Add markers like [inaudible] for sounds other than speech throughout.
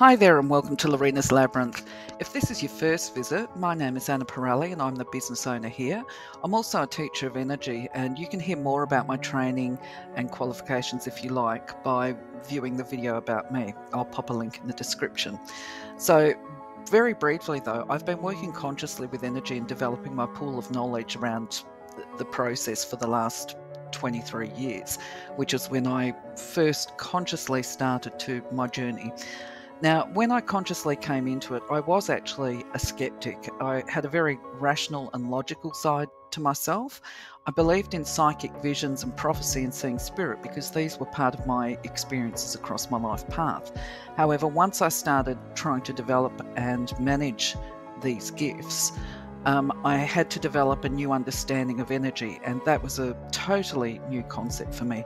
Hi there, and welcome to Larina's Labyrinth. If this is your first visit, my name is Anah Pirelli, and I'm the business owner here. I'm also a teacher of energy, and you can hear more about my training and qualifications if you like by viewing the video about me. I'll pop a link in the description. So, very briefly though, I've been working consciously with energy and developing my pool of knowledge around the process for the last 23 years, which is when I first consciously started to my journey. Now, when I consciously came into it, I was actually a skeptic. I had a very rational and logical side to myself. I believed in psychic visions and prophecy and seeing spirit because these were part of my experiences across my life path. However, once I started trying to develop and manage these gifts, um, I had to develop a new understanding of energy, and that was a totally new concept for me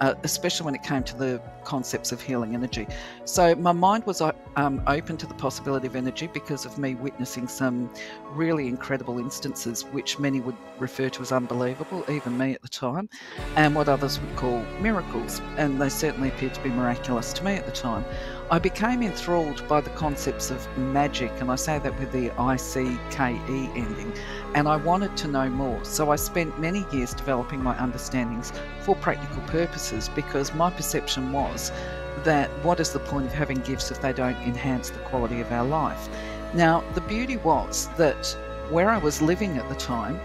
uh, especially when it came to the concepts of healing energy. So my mind was uh, um, open to the possibility of energy because of me witnessing some really incredible instances, which many would refer to as unbelievable, even me at the time, and what others would call miracles. And they certainly appeared to be miraculous to me at the time. I became enthralled by the concepts of magic, and I say that with the I C K E ending, and I wanted to know more. So I spent many years developing my understandings for practical purposes because my perception was that what is the point of having gifts if they don't enhance the quality of our life? Now, the beauty was that where I was living at the time,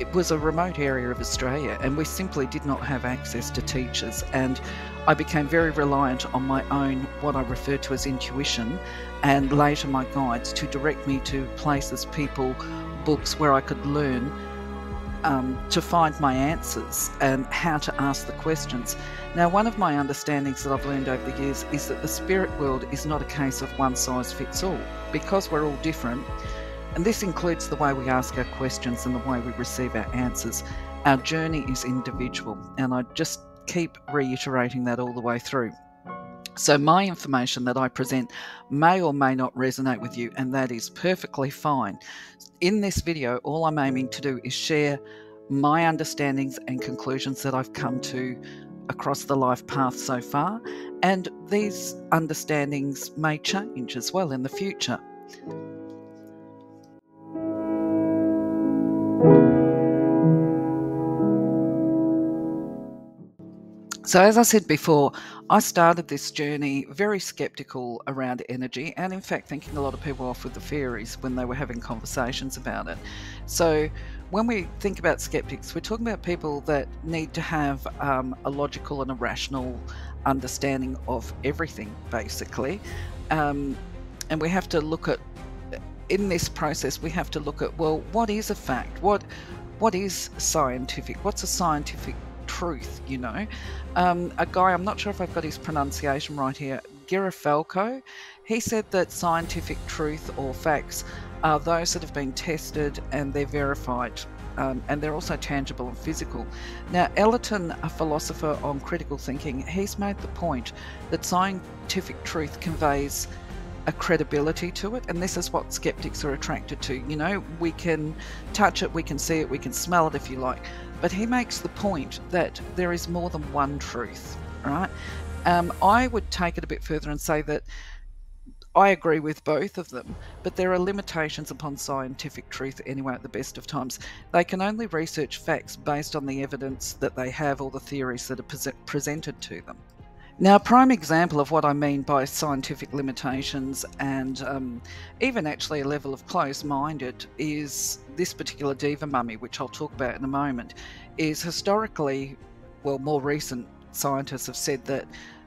it was a remote area of Australia, and we simply did not have access to teachers. And I became very reliant on my own, what I refer to as intuition, and later my guides to direct me to places, people, books where I could learn um, to find my answers and how to ask the questions. Now, one of my understandings that I've learned over the years is that the spirit world is not a case of one size fits all. Because we're all different, and this includes the way we ask our questions and the way we receive our answers. Our journey is individual, and I just keep reiterating that all the way through. So, my information that I present may or may not resonate with you, and that is perfectly fine. In this video, all I'm aiming to do is share my understandings and conclusions that I've come to across the life path so far, and these understandings may change as well in the future. So, as I said before, I started this journey very skeptical around energy, and in fact, thinking a lot of people off with the fairies when they were having conversations about it. So, when we think about skeptics, we're talking about people that need to have um, a logical and a rational understanding of everything, basically. Um, and we have to look at, in this process, we have to look at, well, what is a fact? What what is scientific? What's a scientific truth, you know. Um, a guy, I'm not sure if I've got his pronunciation right here, Girafalco, he said that scientific truth or facts are those that have been tested and they're verified. Um, and they're also tangible and physical. Now, Ellerton, a philosopher on critical thinking, he's made the point that scientific truth conveys a credibility to it, and this is what skeptics are attracted to. You know, we can touch it, we can see it, we can smell it if you like, but he makes the point that there is more than one truth, right? Um, I would take it a bit further and say that I agree with both of them, but there are limitations upon scientific truth anyway at the best of times. They can only research facts based on the evidence that they have or the theories that are pre- presented to them. Now, a prime example of what I mean by scientific limitations and um, even actually a level of close minded is this particular diva mummy, which I'll talk about in a moment, is historically, well, more recent scientists have said that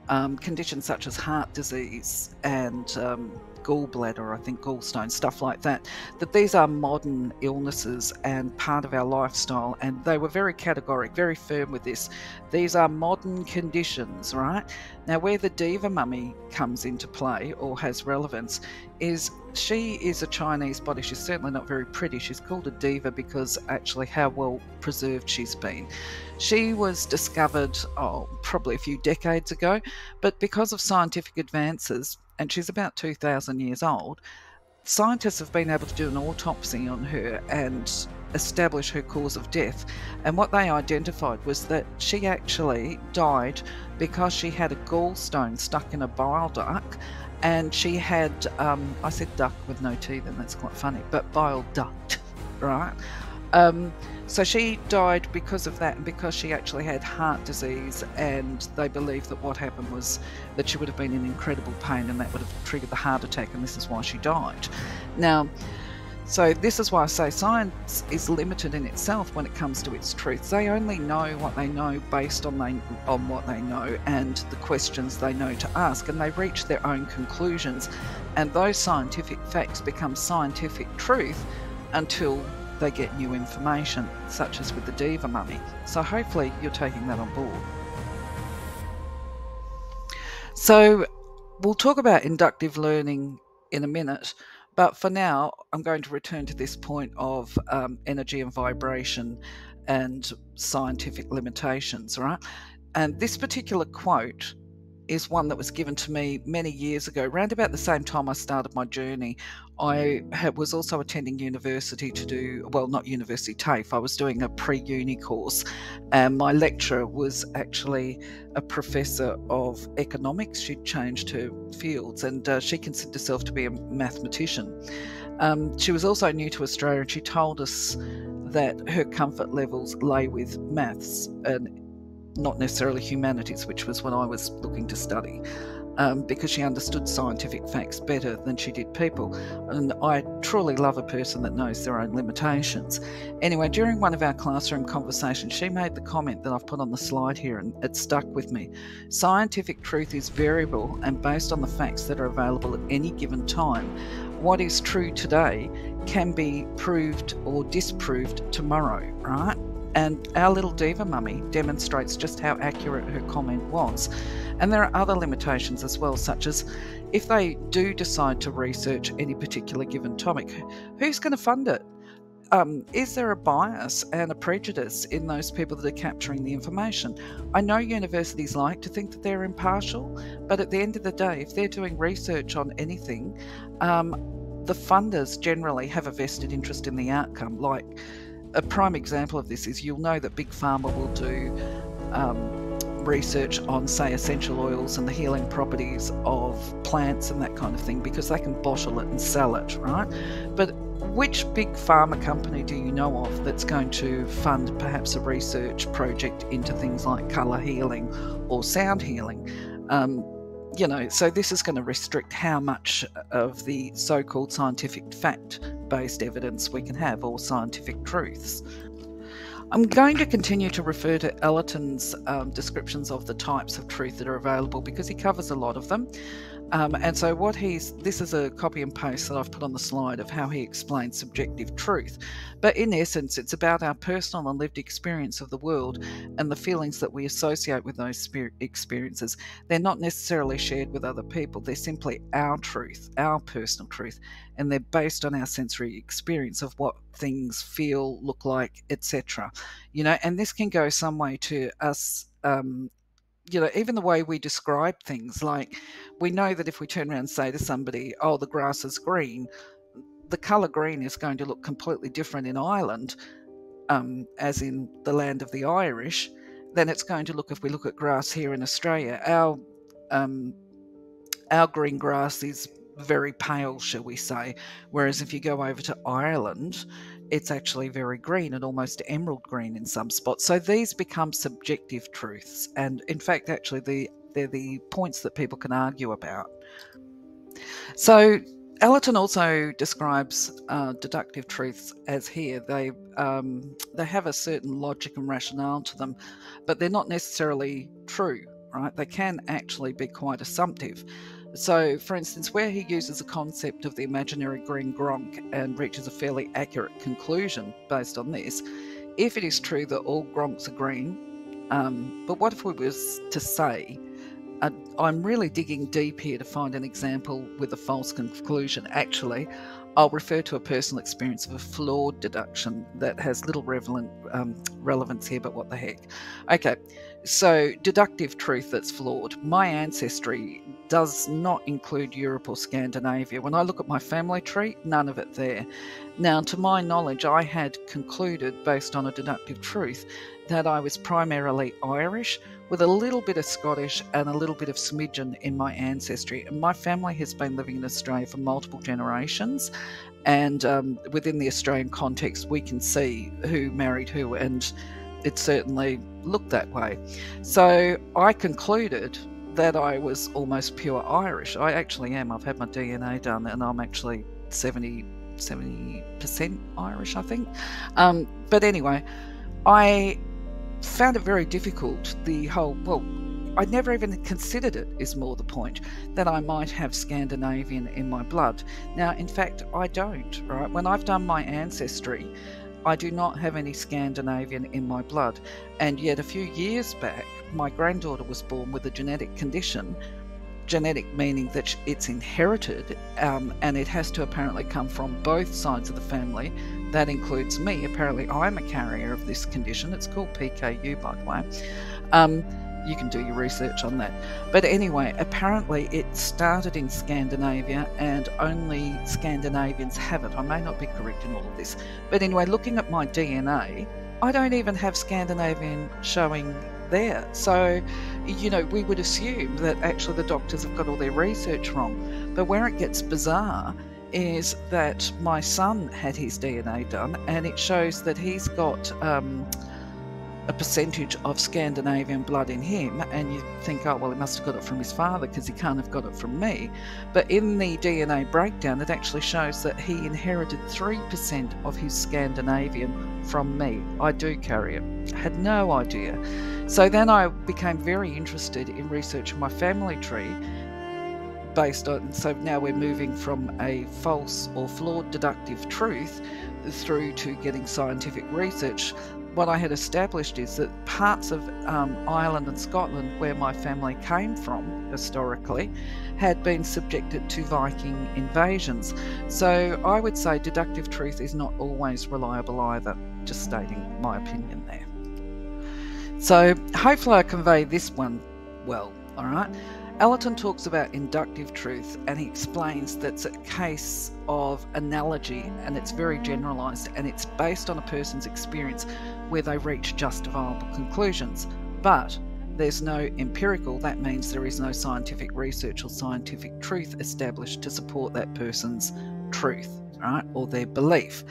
um, conditions such as heart disease and um, gallbladder, I think gallstone, stuff like that, that these are modern illnesses and part of our lifestyle. And they were very categoric, very firm with this. These are modern conditions, right? Now, where the diva mummy comes into play or has relevance is she is a Chinese body. She's certainly not very pretty. She's called a diva because actually how well preserved she's been. She was discovered, oh, probably a few decades ago, but because of scientific advances, and she's about 2,000 years old, scientists have been able to do an autopsy on her and establish her cause of death. And what they identified was that she actually died because she had a gallstone stuck in a bile duct and she had, um, I said duck with no t—and that's quite funny, but bile duct, [laughs] right? Um, so she died because of that and because she actually had heart disease, and they believe that what happened was that she would have been in incredible pain and that would have triggered the heart attack, and this is why she died. Now, so this is why I say science is limited in itself when it comes to its truth. They only know what they know based on they on what they know and the questions they know to ask, and they reach their own conclusions. And those scientific facts become scientific truth until they get new information, such as with the Diva Mummy. So hopefully you're taking that on board. So we'll talk about inductive learning in a minute. But for now, I'm going to return to this point of um, energy and vibration and scientific limitations, right? And this particular quote is one that was given to me many years ago, around about the same time I started my journey. I was also attending university to do, well, not university, TAFE. I was doing a pre uni course, and my lecturer was actually a professor of economics. She'd changed her fields, and uh, she considered herself to be a mathematician. Um, she was also new to Australia, and she told us that her comfort levels lay with maths and not necessarily humanities, which was what I was looking to study, um, because she understood scientific facts better than she did people. And I truly love a person that knows their own limitations. Anyway, during one of our classroom conversations, she made the comment that I've put on the slide here, and it stuck with me. Scientific truth is variable and based on the facts that are available at any given time. What is true today can be proved or disproved tomorrow, right? And our little diva mummy demonstrates just how accurate her comment was. And there are other limitations as well, such as if they do decide to research any particular given topic, who's going to fund it? Um, is there a bias and a prejudice in those people that are capturing the information? I know universities like to think that they're impartial, but at the end of the day, if they're doing research on anything, um, the funders generally have a vested interest in the outcome. Like a prime example of this is you'll know that Big Pharma will do um, research on, say, essential oils and the healing properties of plants and that kind of thing because they can bottle it and sell it, right? But which big pharma company do you know of that's going to fund perhaps a research project into things like colour healing or sound healing? Um, you know, so this is going to restrict how much of the so called scientific fact based evidence we can have or scientific truths. I'm going to continue to refer to Ellerton's um, descriptions of the types of truth that are available because he covers a lot of them. Um, and so, what he's this is a copy and paste that I've put on the slide of how he explains subjective truth. But in essence, it's about our personal and lived experience of the world and the feelings that we associate with those experiences. They're not necessarily shared with other people, they're simply our truth, our personal truth, and they're based on our sensory experience of what things feel, look like, etc. You know, and this can go some way to us um, you know, even the way we describe things, like we know that if we turn around and say to somebody, oh, the grass is green, the colour green is going to look completely different in Ireland, um, as in the land of the Irish, than it's going to look if we look at grass here in Australia. Our um, our green grass is very pale, shall we say, whereas if you go over to Ireland, it's actually very green and almost emerald green in some spots. So these become subjective truths, and in fact, actually, the, they're the points that people can argue about. So Ellerton also describes uh, deductive truths as here. They um, they have a certain logic and rationale to them, but they're not necessarily true. Right? They can actually be quite assumptive. So, for instance, where he uses the concept of the imaginary green gronk and reaches a fairly accurate conclusion based on this, if it is true that all gronks are green, um, but what if we was to say, uh, I'm really digging deep here to find an example with a false conclusion. Actually, I'll refer to a personal experience of a flawed deduction that has little relevant, um, relevance here, but what the heck. Okay, so deductive truth that's flawed. My ancestry does not include Europe or Scandinavia. When I look at my family tree, none of it there. Now, to my knowledge, I had concluded, based on a deductive truth, that I was primarily Irish with a little bit of Scottish and a little bit of smidgen in my ancestry. And my family has been living in Australia for multiple generations. And um, within the Australian context, we can see who married who, and it certainly looked that way. So I concluded that I was almost pure Irish. I actually am. I've had my DNA done, and I'm actually 70 70% Irish, I think. Um, but anyway, I found it very difficult. The whole, well, I'd never even considered it, is more the point, that I might have Scandinavian in my blood. Now, in fact, I don't, right? When I've done my ancestry, I do not have any Scandinavian in my blood. And yet, a few years back, my granddaughter was born with a genetic condition. Genetic meaning that it's inherited um, and it has to apparently come from both sides of the family that includes me. Apparently, I'm a carrier of this condition. It's called PKU, by the way. Um, you can do your research on that. But anyway, apparently it started in Scandinavia and only Scandinavians have it. I may not be correct in all of this. But anyway, looking at my DNA, I don't even have Scandinavian showing there. So, you know, we would assume that actually the doctors have got all their research wrong. But where it gets bizarre is that my son had his DNA done, and it shows that he's got um, a percentage of Scandinavian blood in him. And you think, oh, well, he must have got it from his father because he can't have got it from me. But in the DNA breakdown, it actually shows that he inherited 3% of his Scandinavian from me. I do carry it. Had no idea. So then I became very interested in researching my family tree based on so now we're moving from a false or flawed deductive truth through to getting scientific research what I had established is that parts of um, Ireland and Scotland, where my family came from historically, had been subjected to Viking invasions. So I would say deductive truth is not always reliable either, just stating my opinion there. So hopefully I convey this one well, all right? Ellerton talks about inductive truth and he explains that it's a case of analogy and it's very generalized and it's based on a person's experience where they reach justifiable conclusions. But there's no empirical, that means there is no scientific research or scientific truth established to support that person's truth, right, or their belief.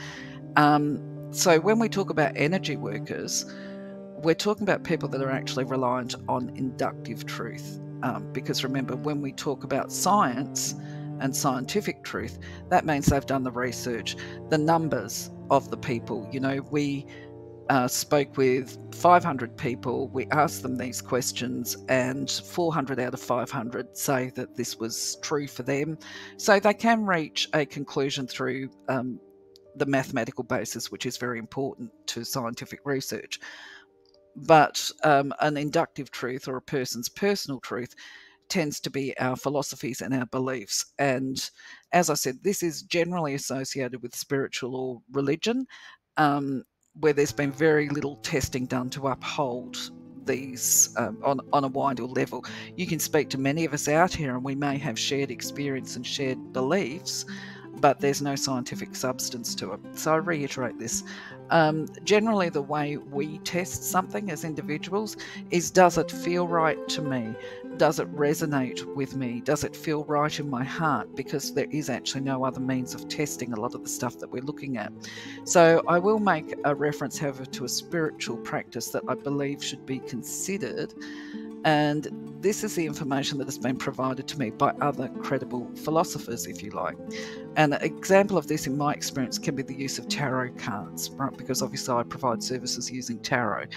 Um, so when we talk about energy workers, we're talking about people that are actually reliant on inductive truth. Um, because remember, when we talk about science and scientific truth, that means they've done the research, the numbers of the people. You know, we uh, spoke with 500 people, we asked them these questions, and 400 out of 500 say that this was true for them. So they can reach a conclusion through um, the mathematical basis, which is very important to scientific research but um, an inductive truth or a person's personal truth tends to be our philosophies and our beliefs. And as I said, this is generally associated with spiritual or religion, um, where there's been very little testing done to uphold these um, on, on a wider level. You can speak to many of us out here, and we may have shared experience and shared beliefs, but there's no scientific substance to it. So I reiterate this. Um, generally, the way we test something as individuals is does it feel right to me? Does it resonate with me? Does it feel right in my heart? Because there is actually no other means of testing a lot of the stuff that we're looking at. So I will make a reference, however, to a spiritual practice that I believe should be considered and this is the information that has been provided to me by other credible philosophers, if you like. And an example of this, in my experience, can be the use of tarot cards, right? Because obviously I provide services using tarot,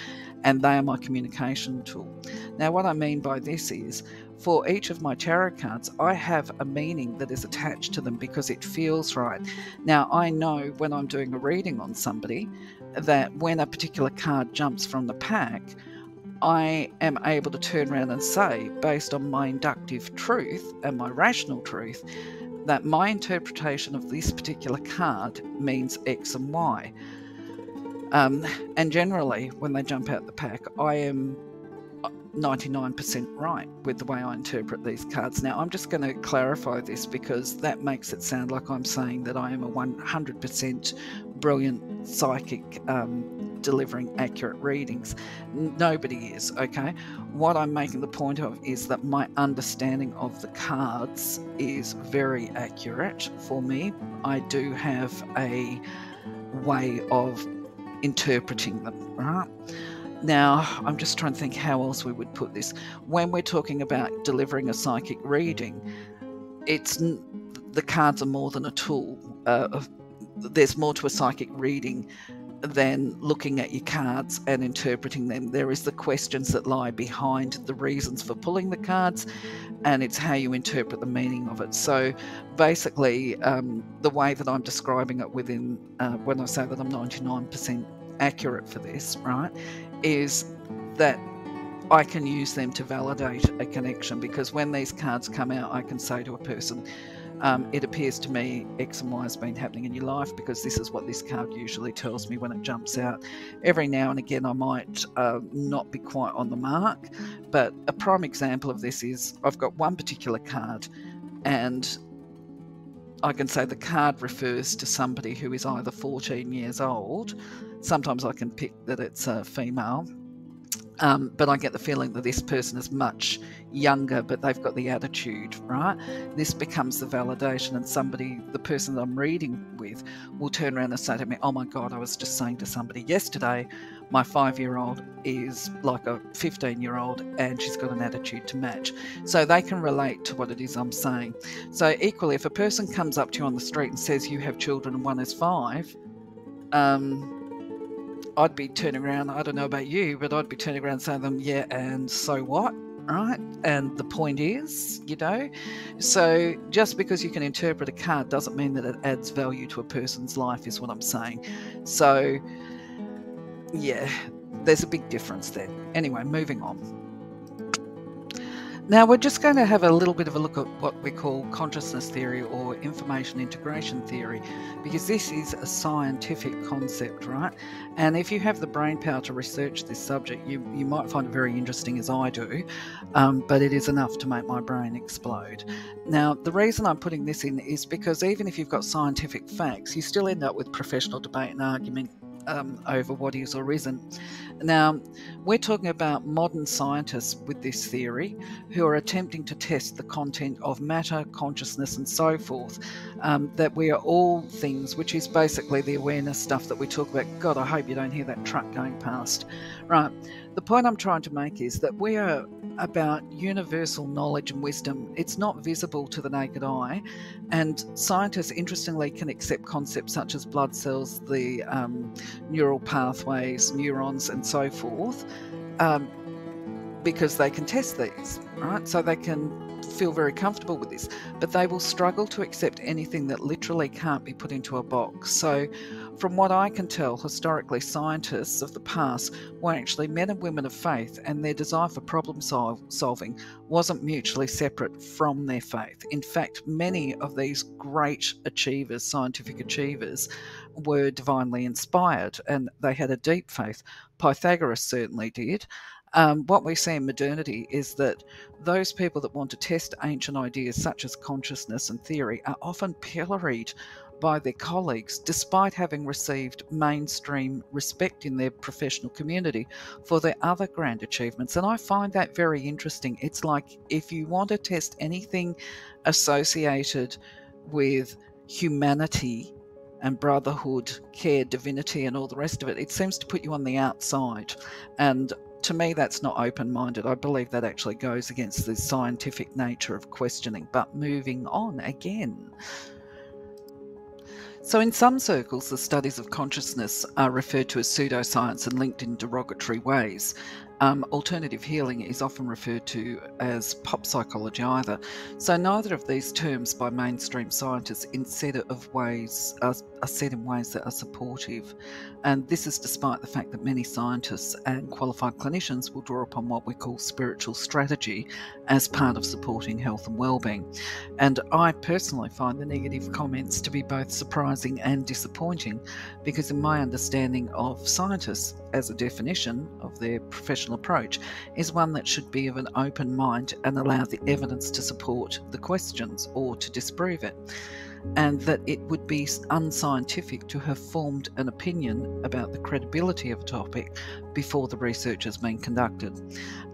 and they are my communication tool. Now, what I mean by this is for each of my tarot cards, I have a meaning that is attached to them because it feels right. Now, I know when I'm doing a reading on somebody that when a particular card jumps from the pack, I am able to turn around and say, based on my inductive truth and my rational truth, that my interpretation of this particular card means X and Y. Um, and generally, when they jump out the pack, I am 99% right with the way I interpret these cards. Now, I'm just going to clarify this because that makes it sound like I'm saying that I am a 100% brilliant psychic um, delivering accurate readings. Nobody is, okay? What I'm making the point of is that my understanding of the cards is very accurate for me. I do have a way of interpreting them, right? Now, I'm just trying to think how else we would put this. When we're talking about delivering a psychic reading, it's the cards are more than a tool. Uh, there's more to a psychic reading than looking at your cards and interpreting them. There is the questions that lie behind the reasons for pulling the cards, and it's how you interpret the meaning of it. So, basically, um, the way that I'm describing it within uh, when I say that I'm 99% accurate for this, right, is that I can use them to validate a connection because when these cards come out, I can say to a person, um, it appears to me X and Y has been happening in your life because this is what this card usually tells me when it jumps out. Every now and again, I might uh, not be quite on the mark, but a prime example of this is I've got one particular card and I can say the card refers to somebody who is either 14 years old Sometimes I can pick that it's a female, um, but I get the feeling that this person is much younger, but they've got the attitude, right? This becomes the validation, and somebody, the person that I'm reading with, will turn around and say to me, Oh my God, I was just saying to somebody yesterday, my five year old is like a 15 year old and she's got an attitude to match. So they can relate to what it is I'm saying. So, equally, if a person comes up to you on the street and says you have children and one is five, um, I'd be turning around, I don't know about you, but I'd be turning around saying to them, yeah, and so what? Right? And the point is, you know, so just because you can interpret a card doesn't mean that it adds value to a person's life, is what I'm saying. So, yeah, there's a big difference there. Anyway, moving on. Now, we're just going to have a little bit of a look at what we call consciousness theory or information integration theory, because this is a scientific concept, right? And if you have the brain power to research this subject, you, you might find it very interesting, as I do, um, but it is enough to make my brain explode. Now, the reason I'm putting this in is because even if you've got scientific facts, you still end up with professional debate and argument um, over what is or isn't. Now, we're talking about modern scientists with this theory who are attempting to test the content of matter, consciousness, and so forth. Um, that we are all things, which is basically the awareness stuff that we talk about. God, I hope you don't hear that truck going past. Right. The point I'm trying to make is that we are about universal knowledge and wisdom. It's not visible to the naked eye, and scientists, interestingly, can accept concepts such as blood cells, the um, neural pathways, neurons, and so forth, um, because they can test these, right? So they can feel very comfortable with this, but they will struggle to accept anything that literally can't be put into a box. So, from what I can tell, historically, scientists of the past were actually men and women of faith, and their desire for problem sol- solving wasn't mutually separate from their faith. In fact, many of these great achievers, scientific achievers, were divinely inspired and they had a deep faith. Pythagoras certainly did. Um, what we see in modernity is that those people that want to test ancient ideas such as consciousness and theory are often pilloried by their colleagues despite having received mainstream respect in their professional community for their other grand achievements. And I find that very interesting. It's like if you want to test anything associated with humanity and brotherhood, care, divinity, and all the rest of it, it seems to put you on the outside. And to me, that's not open minded. I believe that actually goes against the scientific nature of questioning. But moving on again. So, in some circles, the studies of consciousness are referred to as pseudoscience and linked in derogatory ways. Um, alternative healing is often referred to as pop psychology either. So neither of these terms by mainstream scientists instead of ways are, are said in ways that are supportive. And this is despite the fact that many scientists and qualified clinicians will draw upon what we call spiritual strategy as part of supporting health and well-being. And I personally find the negative comments to be both surprising and disappointing because in my understanding of scientists as a definition of their professional approach is one that should be of an open mind and allow the evidence to support the questions or to disprove it and that it would be unscientific to have formed an opinion about the credibility of a topic before the research has been conducted.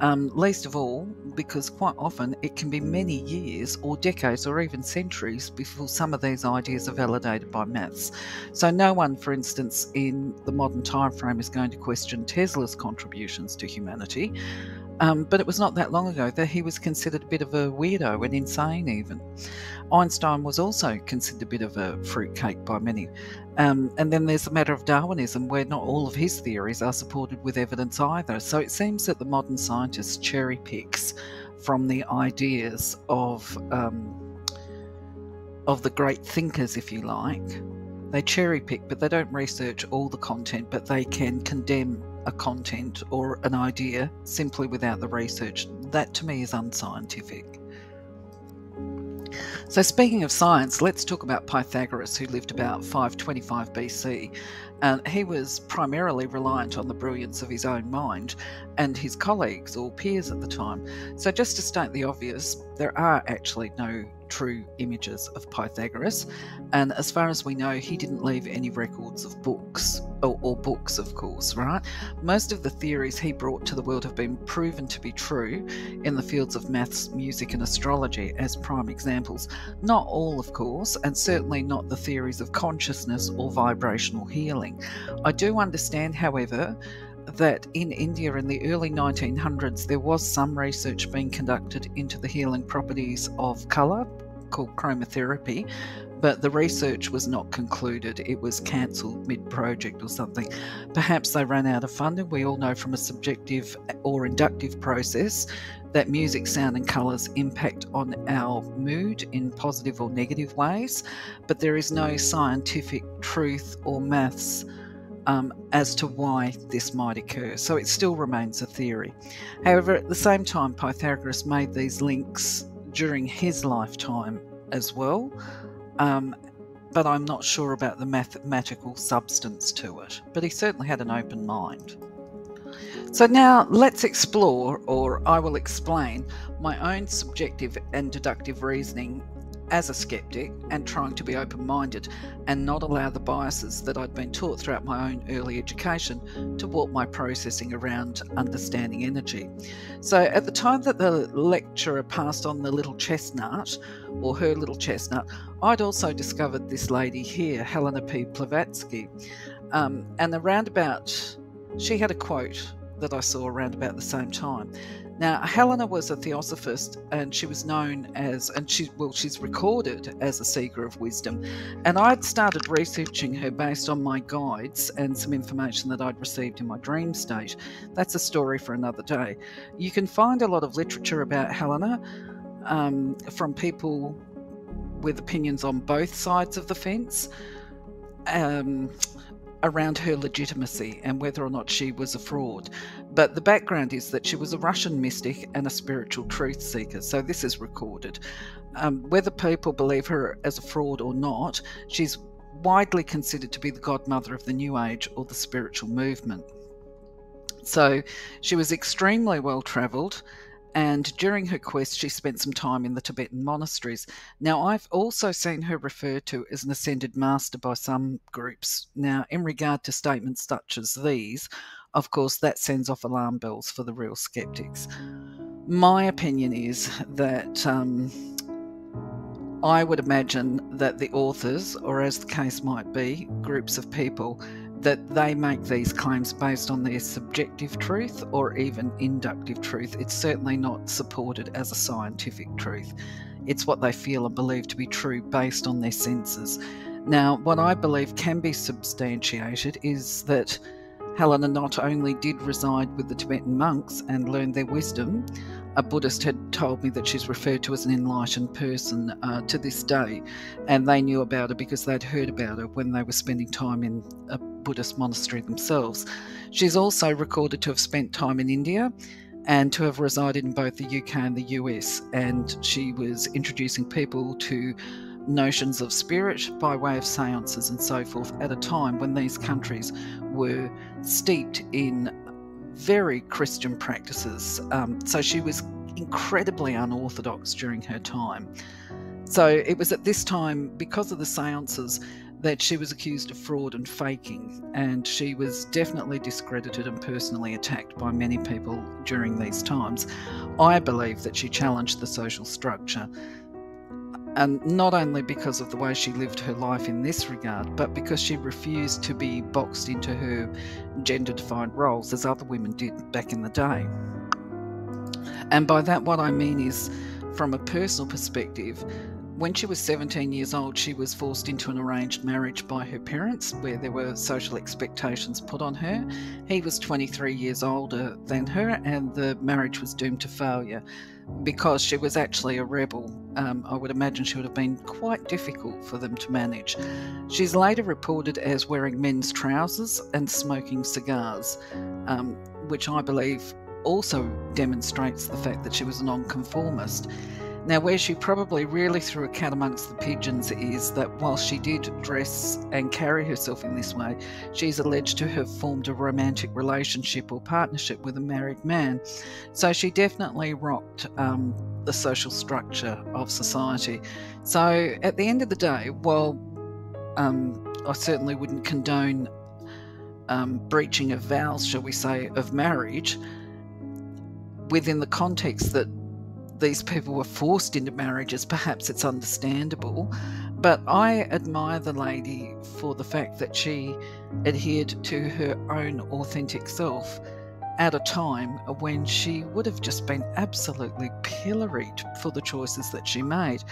Um, least of all, because quite often it can be many years or decades or even centuries before some of these ideas are validated by maths. So, no one, for instance, in the modern time frame is going to question Tesla's contributions to humanity. Um, but it was not that long ago that he was considered a bit of a weirdo and insane, even. Einstein was also considered a bit of a fruitcake by many. Um, and then there's the matter of Darwinism, where not all of his theories are supported with evidence either. So it seems that the modern scientist cherry picks from the ideas of um, of the great thinkers, if you like. They cherry pick, but they don't research all the content, but they can condemn a content or an idea simply without the research. That to me is unscientific. So, speaking of science, let's talk about Pythagoras, who lived about 525 BC. And he was primarily reliant on the brilliance of his own mind and his colleagues or peers at the time. So, just to state the obvious, there are actually no true images of Pythagoras, and as far as we know, he didn't leave any records of books, or, or, books, of course, right? Most of the theories he brought to the world have been proven to be true in the fields of maths, music, and astrology as prime examples. Not all, of course, and certainly not the theories of consciousness or vibrational healing. I do understand, however, that in India in the early 1900s there was some research being conducted into the healing properties of colour called chromotherapy, but the research was not concluded. It was cancelled mid project or something. Perhaps they ran out of funding. We all know from a subjective or inductive process that music, sound, and colours impact on our mood in positive or negative ways, but there is no scientific truth or maths um, as to why this might occur. So it still remains a theory. However, at the same time, Pythagoras made these links during his lifetime as well. Um, but I'm not sure about the mathematical substance to it. But he certainly had an open mind. So now let's explore, or I will explain, my own subjective and deductive reasoning as a skeptic and trying to be open minded and not allow the biases that I'd been taught throughout my own early education to warp my processing around understanding energy. So, at the time that the lecturer passed on the little chestnut or her little chestnut, I'd also discovered this lady here, Helena P. Blavatsky. Um, and around about, she had a quote that I saw around about the same time. Now, Helena was a theosophist and she was known as, and she, well, she's recorded as a seeker of wisdom. And I'd started researching her based on my guides and some information that I'd received in my dream state. That's a story for another day. You can find a lot of literature about Helena um, from people with opinions on both sides of the fence. Um, around her legitimacy and whether or not she was a fraud. But the background is that she was a Russian mystic and a spiritual truth seeker, so this is recorded. Um, whether people believe her as a fraud or not, she's widely considered to be the godmother of the New Age or the spiritual movement. So she was extremely well travelled and during her quest, she spent some time in the Tibetan monasteries. Now, I've also seen her referred to as an ascended master by some groups. Now, in regard to statements such as these, of course, that sends off alarm bells for the real skeptics. My opinion is that um, I would imagine that the authors, or as the case might be, groups of people, that they make these claims based on their subjective truth or even inductive truth. It's certainly not supported as a scientific truth. It's what they feel and believe to be true based on their senses. Now, what I believe can be substantiated is that Helena not only did reside with the Tibetan monks and learn their wisdom, a Buddhist had told me that she's referred to as an enlightened person uh, to this day, and they knew about her because they'd heard about her when they were spending time in a Buddhist monastery themselves. She's also recorded to have spent time in India and to have resided in both the UK and the US, and she was introducing people to notions of spirit by way of seances and so forth at a time when these countries were steeped in very Christian practices. Um, so she was incredibly unorthodox during her time. So it was at this time, because of the seances, that she was accused of fraud and faking, and she was definitely discredited and personally attacked by many people during these times. I believe that she challenged the social structure, and not only because of the way she lived her life in this regard, but because she refused to be boxed into her gender defined roles as other women did back in the day. And by that, what I mean is, from a personal perspective, when she was 17 years old, she was forced into an arranged marriage by her parents where there were social expectations put on her. He was 23 years older than her, and the marriage was doomed to failure because she was actually a rebel. Um, I would imagine she would have been quite difficult for them to manage. She's later reported as wearing men's trousers and smoking cigars, um, which I believe also demonstrates the fact that she was a nonconformist. Now, where she probably really threw a cat amongst the pigeons is that while she did dress and carry herself in this way, she's alleged to have formed a romantic relationship or partnership with a married man. So she definitely rocked um, the social structure of society. So at the end of the day, while um, I certainly wouldn't condone um, breaching of vows, shall we say, of marriage, within the context that these people were forced into marriages, perhaps it's understandable. But I admire the lady for the fact that she adhered to her own authentic self at a time when she would have just been absolutely pilloried for the choices that she made.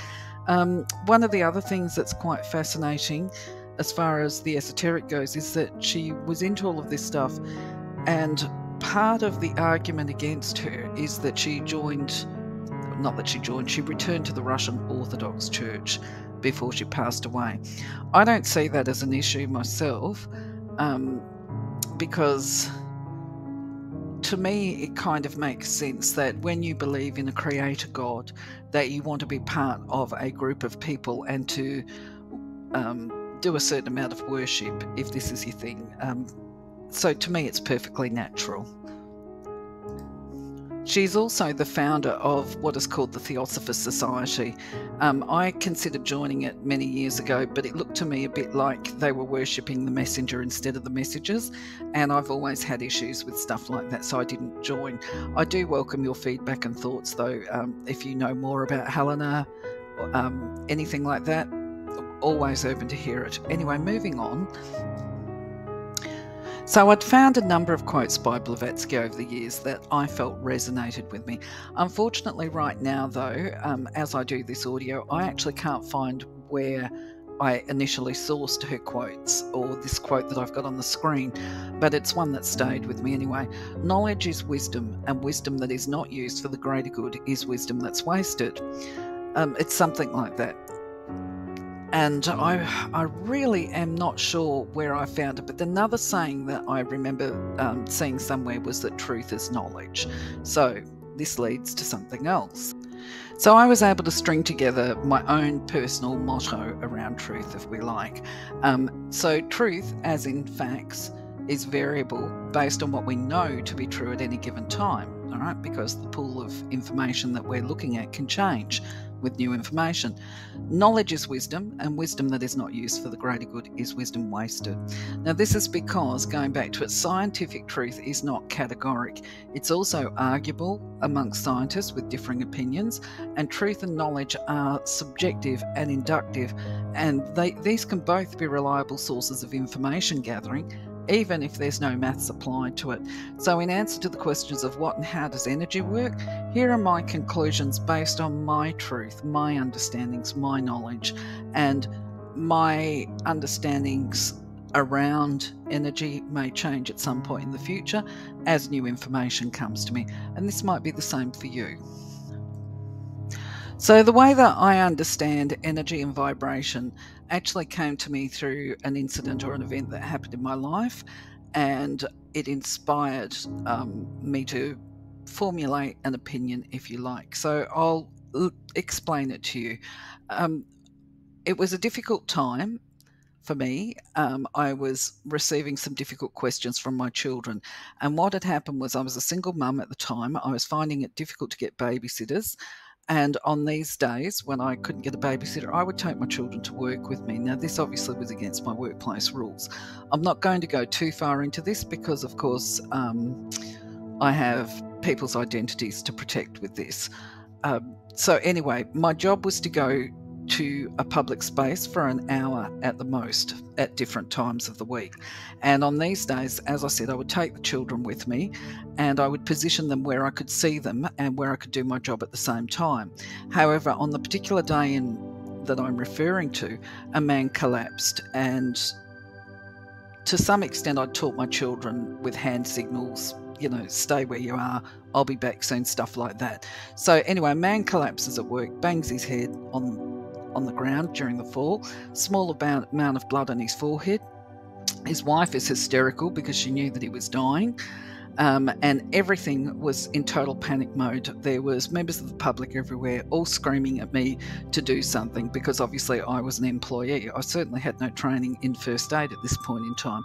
Um, one of the other things that's quite fascinating as far as the esoteric goes is that she was into all of this stuff, and part of the argument against her is that she joined not that she joined, she returned to the Russian Orthodox Church before she passed away. I don't see that as an issue myself um, because to me it kind of makes sense that when you believe in a creator God, that you want to be part of a group of people and to um, do a certain amount of worship if this is your thing. Um, so to me, it's perfectly natural. She's also the founder of what is called the Theosophist Society. Um, I considered joining it many years ago, but it looked to me a bit like they were worshipping the messenger instead of the messages, and I've always had issues with stuff like that, so I didn't join. I do welcome your feedback and thoughts, though. Um, if you know more about Helena, um, anything like that, always open to hear it. Anyway, moving on. So I'd found a number of quotes by Blavatsky over the years that I felt resonated with me. Unfortunately, right now, though, um, as I do this audio, I actually can't find where I initially sourced her quotes or this quote that I've got on the screen, but it's one that stayed with me anyway. Knowledge is wisdom, and wisdom that is not used for the greater good is wisdom that's wasted. Um, it's something like that and I, I really am not sure where I found it. But another saying that I remember um, seeing somewhere was that truth is knowledge. So this leads to something else. So I was able to string together my own personal motto around truth, if we like. Um, so truth, as in facts, is variable based on what we know to be true at any given time. All right, because the pool of information that we're looking at can change with new information. Knowledge is wisdom, and wisdom that is not used for the greater good is wisdom wasted. Now, this is because, going back to it, scientific truth is not categoric. It's also arguable amongst scientists with differing opinions, and truth and knowledge are subjective and inductive, and they, these can both be reliable sources of information gathering even if there's no maths applied to it. So, in answer to the questions of what and how does energy work, here are my conclusions based on my truth, my understandings, my knowledge, and my understandings around energy may change at some point in the future as new information comes to me. And this might be the same for you. So, the way that I understand energy and vibration actually came to me through an incident or an event that happened in my life, and it inspired um, me to formulate an opinion, if you like. So, I'll l- explain it to you. Um, it was a difficult time for me. Um, I was receiving some difficult questions from my children. And what had happened was I was a single mum at the time. I was finding it difficult to get babysitters. And on these days when I couldn't get a babysitter, I would take my children to work with me. Now, this obviously was against my workplace rules. I'm not going to go too far into this because, of course, um, I have people's identities to protect with this. Um, so, anyway, my job was to go to a public space for an hour at the most at different times of the week. And on these days, as I said, I would take the children with me and I would position them where I could see them and where I could do my job at the same time. However, on the particular day in, that I'm referring to, a man collapsed and to some extent, I taught my children with hand signals, you know, stay where you are, I'll be back soon, stuff like that. So, anyway, a man collapses at work, bangs his head on on the ground during the fall, small amount of blood on his forehead. His wife is hysterical because she knew that he was dying. Um, and everything was in total panic mode. There was members of the public everywhere, all screaming at me to do something because obviously I was an employee. I certainly had no training in first aid at this point in time.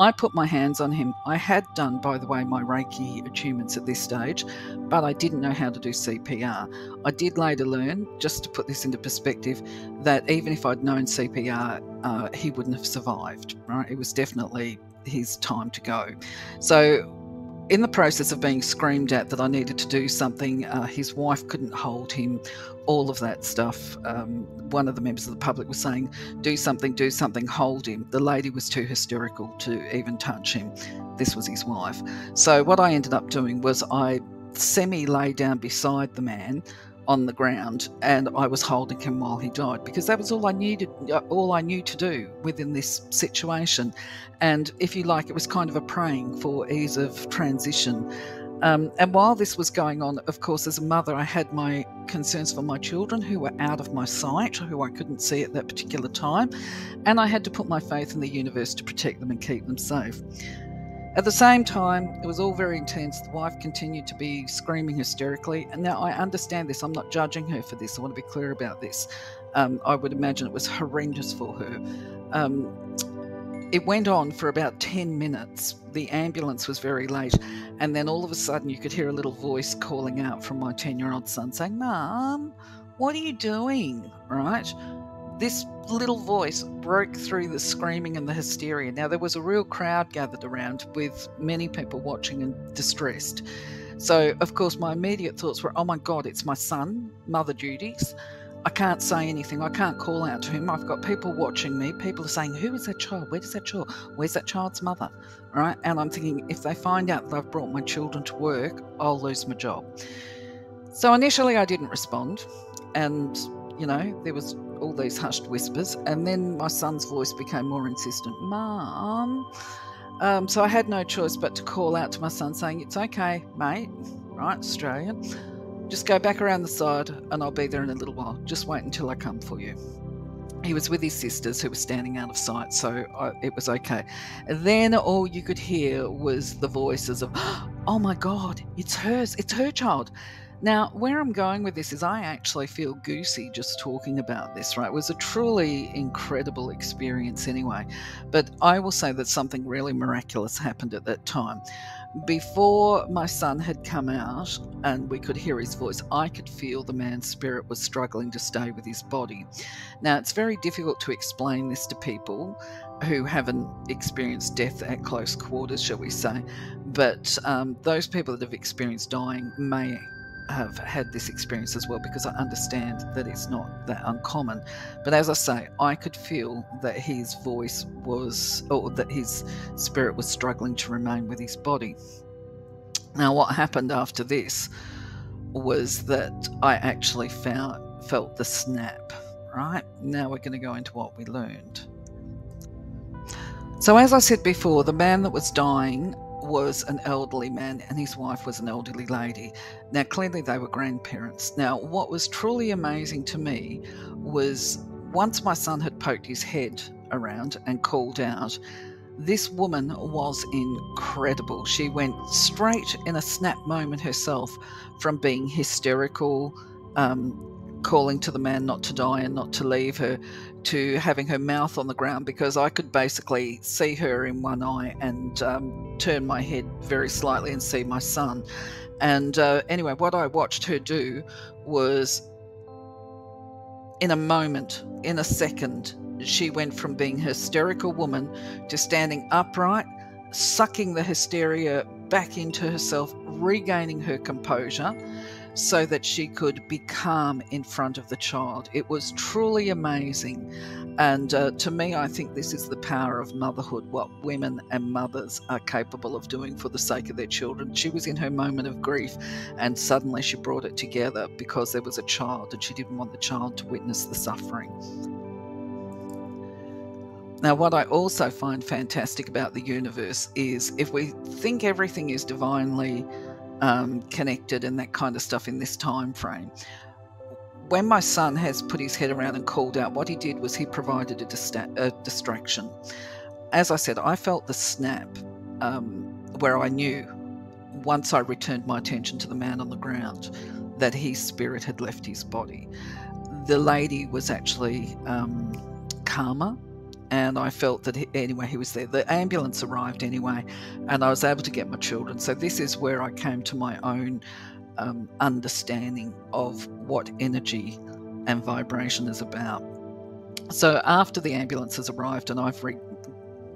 I put my hands on him. I had done, by the way, my Reiki attunements at this stage, but I didn't know how to do CPR. I did later learn, just to put this into perspective, that even if I'd known CPR, uh, he wouldn't have survived. Right? It was definitely his time to go. So in the process of being screamed at that I needed to do something, uh, his wife couldn't hold him, all of that stuff. Um, one of the members of the public was saying, Do something, do something, hold him. The lady was too hysterical to even touch him. This was his wife. So, what I ended up doing was I semi lay down beside the man on the ground and I was holding him while he died because that was all I needed uh, all I knew to do within this situation. And if you like it was kind of a praying for ease of transition. Um, and while this was going on of course as a mother I had my concerns for my children who were out of my sight who I couldn't see at that particular time and I had to put my faith in the universe to protect them and keep them safe at the same time, it was all very intense. The wife continued to be screaming hysterically. And now I understand this. I'm not judging her for this. I want to be clear about this. Um, I would imagine it was horrendous for her. Um, it went on for about 10 minutes. The ambulance was very late. And then all of a sudden, you could hear a little voice calling out from my 10 year old son saying, Mom, what are you doing? Right? This little voice broke through the screaming and the hysteria. Now, there was a real crowd gathered around with many people watching and distressed. So, of course, my immediate thoughts were, oh my God, it's my son, mother duties. I can't say anything. I can't call out to him. I've got people watching me. People are saying, Who is that child? Where does that child? Where's that child's mother? Right? And I'm thinking, if they find out that I've brought my children to work, I'll lose my job. So initially, I didn't respond. And, you know, there was all these hushed whispers. And then my son's voice became more insistent Mom. Um, so I had no choice but to call out to my son, saying, It's okay, mate, right, Australian. Just go back around the side and I'll be there in a little while. Just wait until I come for you. He was with his sisters who were standing out of sight, so I, it was okay. Then all you could hear was the voices of, [gasps] Oh my God, it's hers, it's her child. Now, where I'm going with this is I actually feel goosey just talking about this, right? It was a truly incredible experience anyway. But I will say that something really miraculous happened at that time. Before my son had come out and we could hear his voice, I could feel the man's spirit was struggling to stay with his body. Now, it's very difficult to explain this to people who haven't experienced death at close quarters, shall we say. But um, those people that have experienced dying may have had this experience as well because I understand that it's not that uncommon. But as I say, I could feel that his voice was, or that his spirit was struggling to remain with his body. Now, what happened after this was that I actually found, felt the snap, right? Now we're going to go into what we learned. So, as I said before, the man that was dying was an elderly man and his wife was an elderly lady. Now, clearly, they were grandparents. Now, what was truly amazing to me was once my son had poked his head around and called out, this woman was incredible. She went straight in a snap moment herself from being hysterical, um, calling to the man not to die and not to leave her, to having her mouth on the ground because I could basically see her in one eye and um, turn my head very slightly and see my son. And uh, anyway, what I watched her do was in a moment, in a second, she went from being a hysterical woman to standing upright, sucking the hysteria back into herself, regaining her composure so that she could be calm in front of the child. It was truly amazing. And uh, to me, I think this is the power of motherhood, what women and mothers are capable of doing for the sake of their children. She was in her moment of grief, and suddenly she brought it together because there was a child and she didn't want the child to witness the suffering. Now, what I also find fantastic about the universe is if we think everything is divinely um, connected and that kind of stuff in this time frame. When my son has put his head around and called out, what he did was he provided a, dista- a distraction. As I said, I felt the snap um, where I knew once I returned my attention to the man on the ground that his spirit had left his body. The lady was actually um, calmer and I felt that he, anyway he was there. The ambulance arrived anyway, and I was able to get my children. So this is where I came to my own um, understanding of what energy and vibration is about. So after the ambulance has arrived and I've re-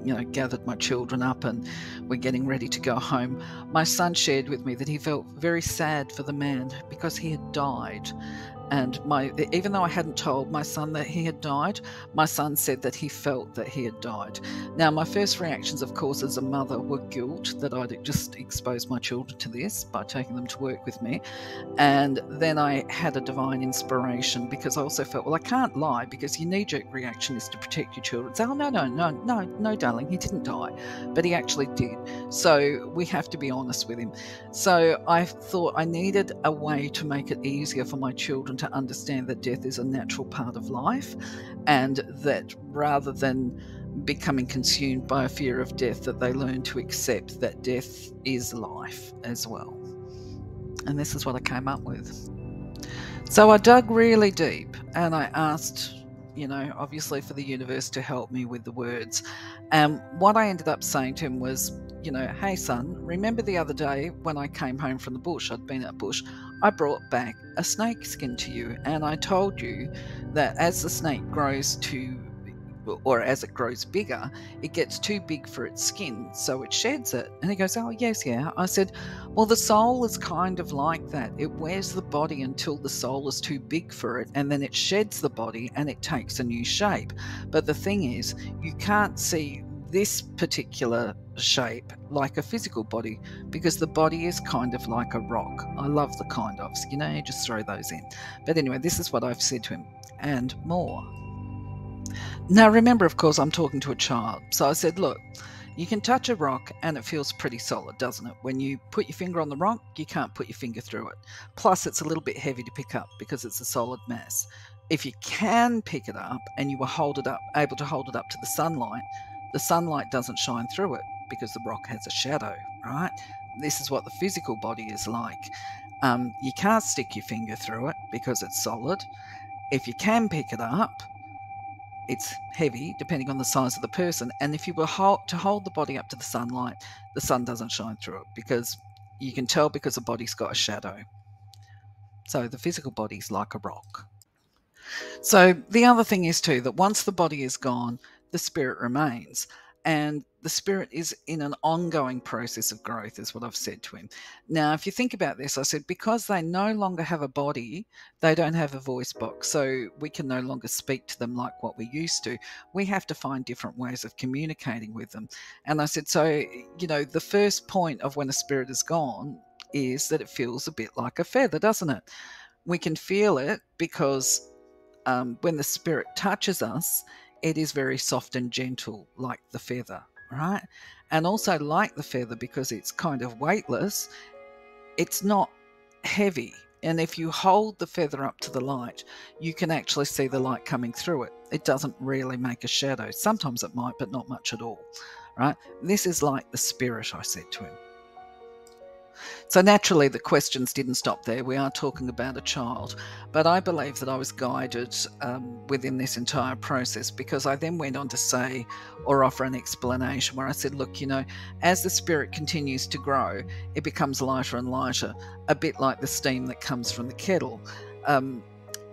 you know gathered my children up and we're getting ready to go home my son shared with me that he felt very sad for the man because he had died and my even though I hadn't told my son that he had died, my son said that he felt that he had died. Now, my first reactions, of course, as a mother, were guilt that I'd just exposed my children to this by taking them to work with me, and then I had a divine inspiration because I also felt, well, I can't lie because your knee-jerk reaction is to protect your children. Say, oh no, no, no, no, no, darling, he didn't die, but he actually did. So we have to be honest with him. So I thought I needed a way to make it easier for my children children to understand that death is a natural part of life and that rather than becoming consumed by a fear of death that they learn to accept that death is life as well. And this is what i came up with. So i dug really deep and i asked you know obviously for the universe to help me with the words. And what i ended up saying to him was you know, hey son, remember the other day when I came home from the bush, I'd been at bush, I brought back a snake skin to you, and I told you that as the snake grows to or as it grows bigger, it gets too big for its skin, so it sheds it. And he goes, Oh, yes, yeah. I said, Well, the soul is kind of like that. It wears the body until the soul is too big for it, and then it sheds the body and it takes a new shape. But the thing is, you can't see this particular shape like a physical body because the body is kind of like a rock. I love the kind ofs, you know, you just throw those in. But anyway, this is what I've said to him and more. Now, remember, of course, I'm talking to a child. So I said, look, you can touch a rock and it feels pretty solid, doesn't it? When you put your finger on the rock, you can't put your finger through it. Plus, it's a little bit heavy to pick up because it's a solid mass. If you can pick it up and you were hold it up, able to hold it up to the sunlight, the sunlight doesn't shine through it because the rock has a shadow, right? This is what the physical body is like. Um, you can't stick your finger through it because it's solid. If you can pick it up, it's heavy depending on the size of the person. And if you were hold, to hold the body up to the sunlight, the sun doesn't shine through it because you can tell because the body's got a shadow. So the physical body is like a rock. So the other thing is too that once the body is gone, the spirit remains. And the spirit is in an ongoing process of growth, is what I've said to him. Now, if you think about this, I said, because they no longer have a body, they don't have a voice box. So we can no longer speak to them like what we used to. We have to find different ways of communicating with them. And I said, so, you know, the first point of when a spirit is gone is that it feels a bit like a feather, doesn't it? We can feel it because um, when the spirit touches us, it is very soft and gentle, like the feather, right? And also, like the feather, because it's kind of weightless, it's not heavy. And if you hold the feather up to the light, you can actually see the light coming through it. It doesn't really make a shadow. Sometimes it might, but not much at all, right? This is like the spirit, I said to him. So naturally, the questions didn't stop there. We are talking about a child, but I believe that I was guided um, within this entire process because I then went on to say or offer an explanation where I said, look, you know, as the spirit continues to grow, it becomes lighter and lighter, a bit like the steam that comes from the kettle. Um,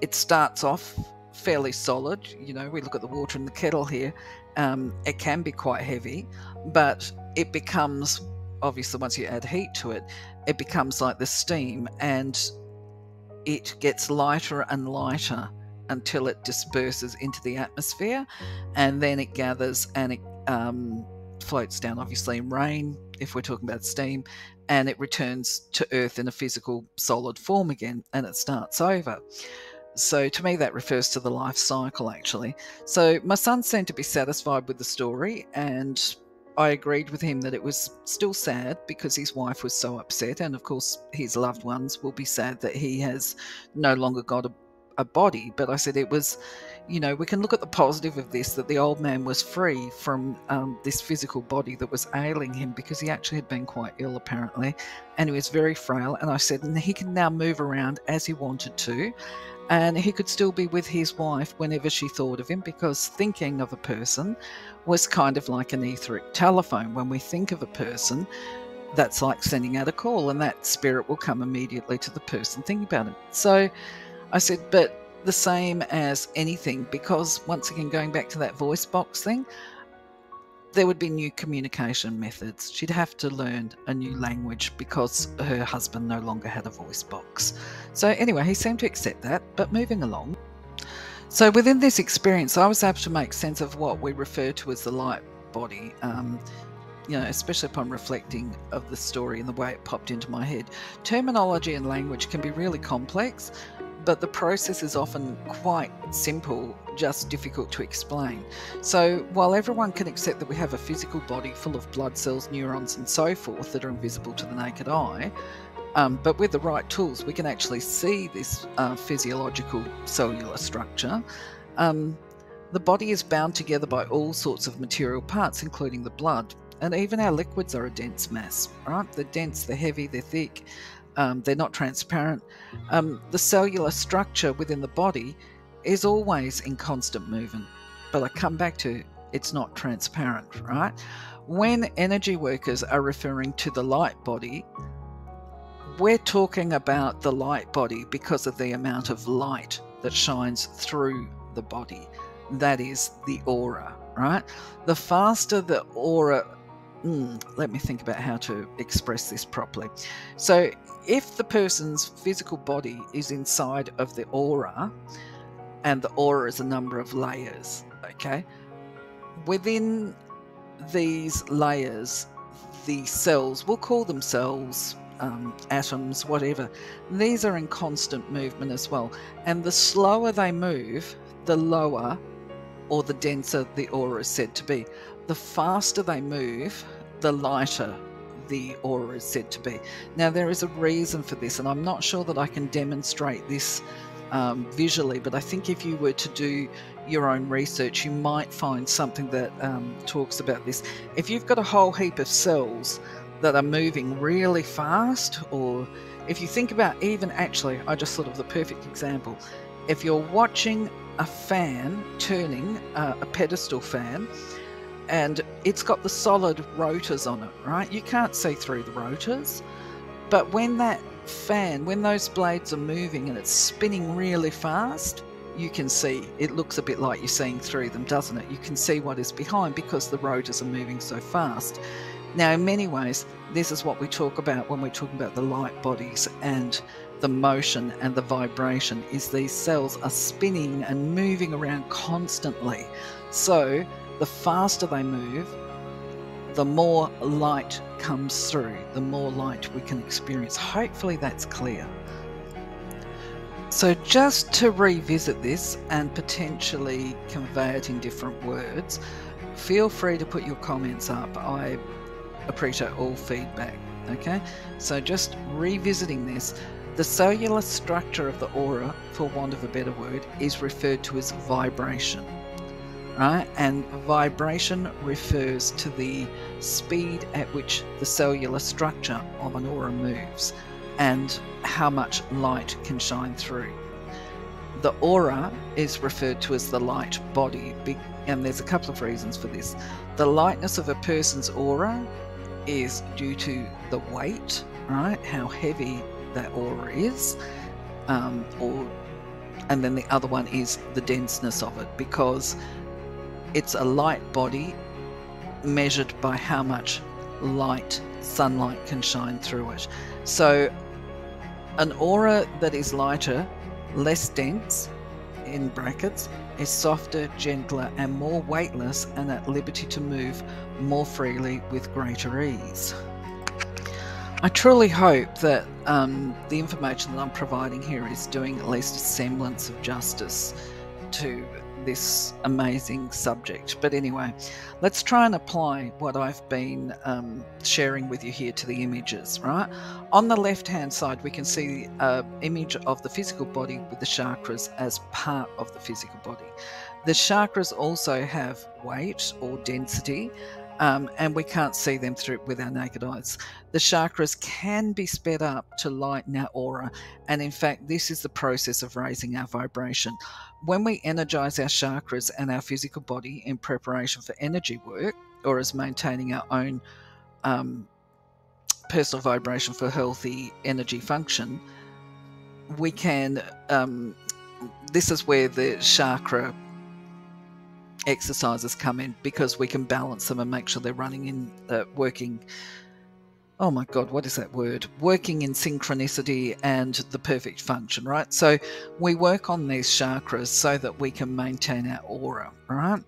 it starts off fairly solid. You know, we look at the water in the kettle here. Um, it can be quite heavy, but it becomes obviously once you add heat to it, it becomes like the steam and it gets lighter and lighter until it disperses into the atmosphere and then it gathers and it um, floats down, obviously, in rain, if we're talking about steam, and it returns to Earth in a physical solid form again and it starts over. So to me, that refers to the life cycle actually. So my son seemed to be satisfied with the story and I agreed with him that it was still sad because his wife was so upset, and of course, his loved ones will be sad that he has no longer got a, a body. But I said it was, you know, we can look at the positive of this that the old man was free from um, this physical body that was ailing him because he actually had been quite ill, apparently, and he was very frail. And I said, and he can now move around as he wanted to and he could still be with his wife whenever she thought of him because thinking of a person was kind of like an etheric telephone. When we think of a person, that's like sending out a call, and that spirit will come immediately to the person thinking about it. So I said, but the same as anything, because once again, going back to that voice box thing, there would be new communication methods. She'd have to learn a new language because her husband no longer had a voice box. So, anyway, he seemed to accept that, but moving along. So, within this experience, I was able to make sense of what we refer to as the light body. Um, you know, especially upon reflecting of the story and the way it popped into my head. Terminology and language can be really complex, but the process is often quite simple, just difficult to explain. So, while everyone can accept that we have a physical body full of blood cells, neurons, and so forth that are invisible to the naked eye, um, but with the right tools, we can actually see this uh, physiological cellular structure. Um, the body is bound together by all sorts of material parts, including the blood. And even our liquids are a dense mass, right? They're dense, they're heavy, they're thick um, they're not transparent. Um, the cellular structure within the body is always in constant movement. But I come back to it's not transparent, right? When energy workers are referring to the light body, we're talking about the light body because of the amount of light that shines through the body. That is the aura, right? The faster the aura Mm, let me think about how to express this properly. So, if the person's physical body is inside of the aura, and the aura is a number of layers, okay, within these layers, the cells, we'll call them cells, um, atoms, whatever, these are in constant movement as well. And the slower they move, the lower or the denser the aura is said to be. The faster they move, the lighter the aura is said to be. Now, there is a reason for this, and I'm not sure that I can demonstrate this um, visually, but I think if you were to do your own research, you might find something that um, talks about this. If you've got a whole heap of cells that are moving really fast, or if you think about even actually, I just thought of the perfect example. If you're watching a fan turning, uh, a pedestal fan, and it's got the solid rotors on it, right? You can't see through the rotors, but when that fan, when those blades are moving and it's spinning really fast, you can see it looks a bit like you're seeing through them, doesn't it? You can see what is behind because the rotors are moving so fast. Now, in many ways, this is what we talk about when we're talking about the light bodies and the motion and the vibration is these cells are spinning and moving around constantly. So the faster they move, the more light comes through, the more light we can experience. Hopefully, that's clear. So, just to revisit this and potentially convey it in different words, feel free to put your comments up. I appreciate all feedback. Okay, so just revisiting this, the cellular structure of the aura, for want of a better word, is referred to as vibration right? And vibration refers to the speed at which the cellular structure of an aura moves and how much light can shine through. The aura is referred to as the light body, and there's a couple of reasons for this. The lightness of a person's aura is due to the weight, right? How heavy that aura is, um, or and then the other one is the denseness of it because it's a light body measured by how much light sunlight can shine through it. So an aura that is lighter, less dense, in brackets, is softer, gentler, and more weightless and at liberty to move more freely with greater ease. I truly hope that um, the information that I'm providing here is doing at least a semblance of justice to this amazing subject. But anyway, let's try and apply what I've been um, sharing with you here to the images, right? On the left hand side, we can see an image of the physical body with the chakras as part of the physical body. The chakras also have weight or density um, and we can't see them through with our naked eyes. The chakras can be sped up to lighten our aura, and in fact, this is the process of raising our vibration. When we energize our chakras and our physical body in preparation for energy work, or as maintaining our own um, personal vibration for healthy energy function, we can. Um, this is where the chakra exercises come in because we can balance them and make sure they're running in, uh, working. Oh my God, what is that word? Working in synchronicity and the perfect function, right? So we work on these chakras so that we can maintain our aura, right?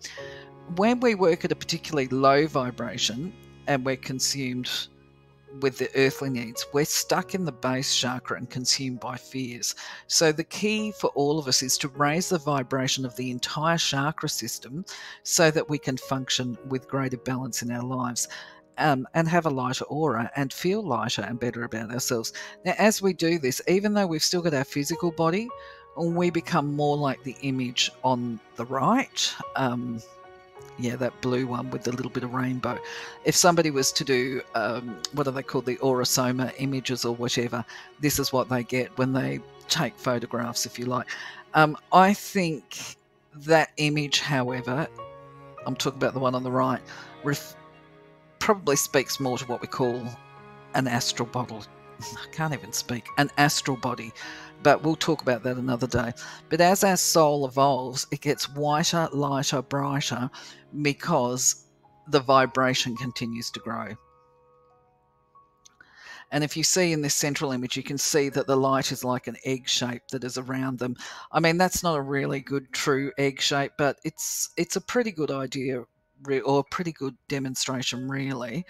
When we work at a particularly low vibration and we're consumed with the earthly needs. We're stuck in the base chakra and consumed by fears. So, the key for all of us is to raise the vibration of the entire chakra system so that we can function with greater balance in our lives. Um, and have a lighter aura and feel lighter and better about ourselves. Now, as we do this, even though we've still got our physical body, we become more like the image on the right. Um, yeah, that blue one with the little bit of rainbow. If somebody was to do, um, what are they called, the Aura-Soma images or whatever, this is what they get when they take photographs, if you like. Um, I think that image, however, I'm talking about the one on the right, ref- probably speaks more to what we call an astral bottle. [laughs] I can't even speak. An astral body but we'll talk about that another day. But as our soul evolves, it gets whiter, lighter, brighter because the vibration continues to grow. And if you see in this central image, you can see that the light is like an egg shape that is around them. I mean, that's not a really good true egg shape, but it's it's a pretty good idea or a pretty good demonstration, really,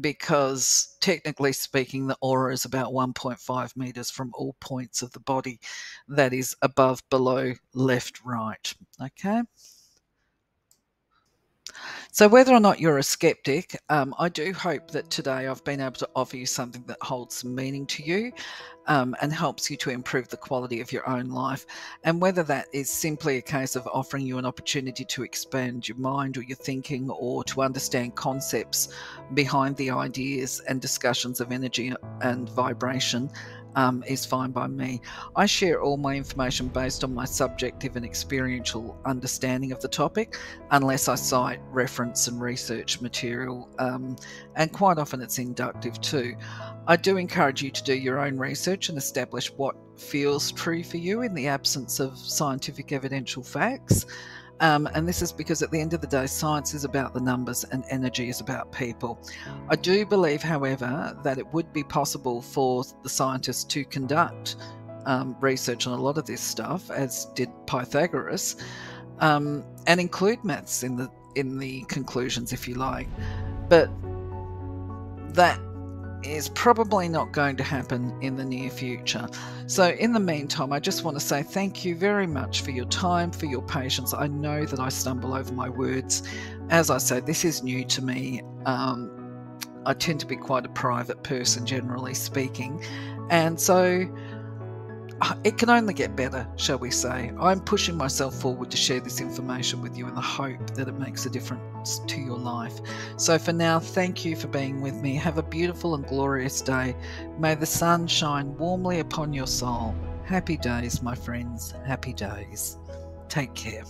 because technically speaking, the aura is about 1.5 meters from all points of the body. That is above, below, left, right. Okay. So, whether or not you're a skeptic, um, I do hope that today I've been able to offer you something that holds meaning to you um, and helps you to improve the quality of your own life. And whether that is simply a case of offering you an opportunity to expand your mind or your thinking or to understand concepts behind the ideas and discussions of energy and vibration um, is fine by me. I share all my information based on my subjective and experiential understanding of the topic, unless I cite reference and research material, um, and quite often it's inductive too. I do encourage you to do your own research and establish what feels true for you in the absence of scientific evidential facts. Um, and this is because at the end of the day, science is about the numbers and energy is about people. I do believe, however, that it would be possible for the scientists to conduct um, research on a lot of this stuff, as did Pythagoras, um, and include maths in the in the conclusions, if you like. But that is probably not going to happen in the near future. So, in the meantime, I just want to say thank you very much for your time, for your patience. I know that I stumble over my words. As I say, this is new to me. Um, I tend to be quite a private person, generally speaking. And so, Ah, it can only get better, shall we say. I'm pushing myself forward to share this information with you in the hope that it makes a difference to your life. So for now, thank you for being with me. Have a beautiful and glorious day. May the sun shine warmly upon your soul. Happy days, my friends. Happy days. Take care.